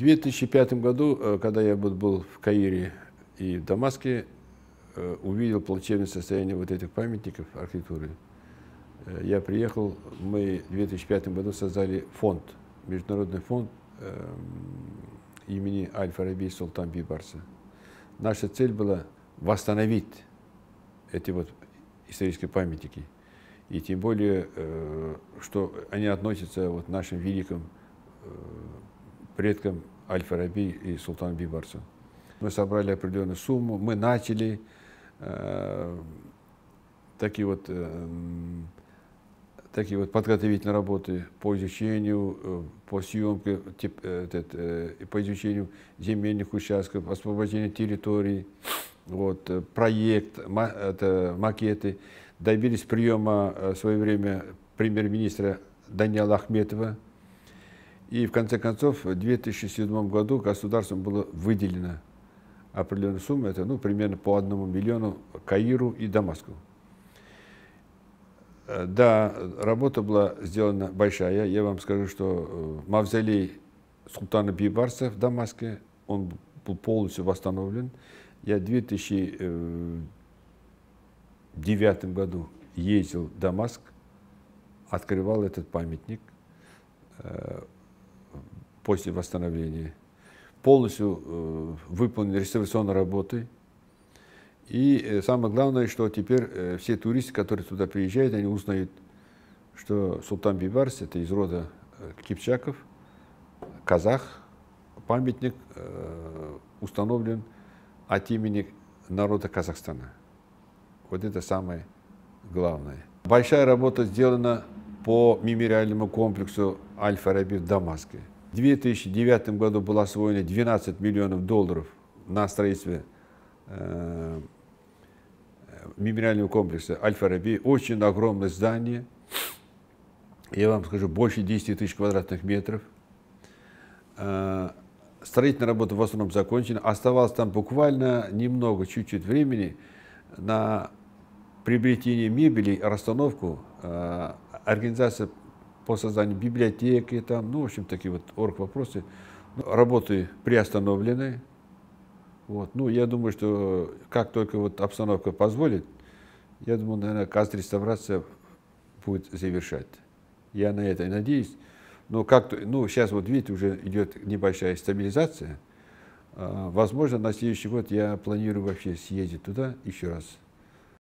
В 2005 году, э, когда я был в Каире и в Дамаске, э, увидел плачевное состояние вот этих памятников архитектуры. Э, я приехал, мы в 2005 году создали фонд, международный фонд имени Аль-Фараби Султан Бибарса. Наша цель была восстановить эти вот исторические памятники. И тем более, что они относятся вот к нашим великим предкам Аль-Фараби и Султан Бибарса. Мы собрали определенную сумму, мы начали э, такие вот э, такие вот подготовительные работы по изучению, э, по съемке, тип, э, э, по изучению земельных участков, освобождению территорий, вот, проект, это, макеты. Добились приема в свое время премьер-министра Даниэла Ахметова, и в конце концов, в 2007 году государством было выделено определенная сумма, это ну, примерно по одному миллиону Каиру и Дамаску. Э, да, работа была сделана большая. Я вам скажу, что э, мавзолей султана Бибарса в Дамаске, он был полностью восстановлен. Я в 2009 году ездил в Дамаск, открывал этот памятник э, после восстановления. Полностью э, выполнены реставрационные работы. И э, самое главное, что теперь э, все туристы, которые туда приезжают, они узнают, что Султан Бибарс, это из рода Кипчаков, казах, памятник установлен от имени народа Казахстана. Вот это самое главное. Большая работа сделана по мемориальному комплексу Аль-Фараби в Дамаске. В 2009 году было освоено 12 миллионов долларов на строительство э, мемориального комплекса Аль-Фараби. Очень огромное здание. Я вам скажу, больше 10 тысяч квадратных метров. Э, строительная работа в основном закончена. Оставалось там буквально немного, чуть-чуть времени на приобретение мебели, расстановку. Э, организация по созданию библиотеки, там, ну, в общем, такие вот орг вопросы. Работы приостановлены. Вот. Ну, я думаю, что как только вот обстановка позволит, я думаю, наверное, каз-реставрация будет завершать. Я на это надеюсь. Но как-то, ну, сейчас вот видите, уже идет небольшая стабилизация. А, возможно, на следующий год я планирую вообще съездить туда еще раз.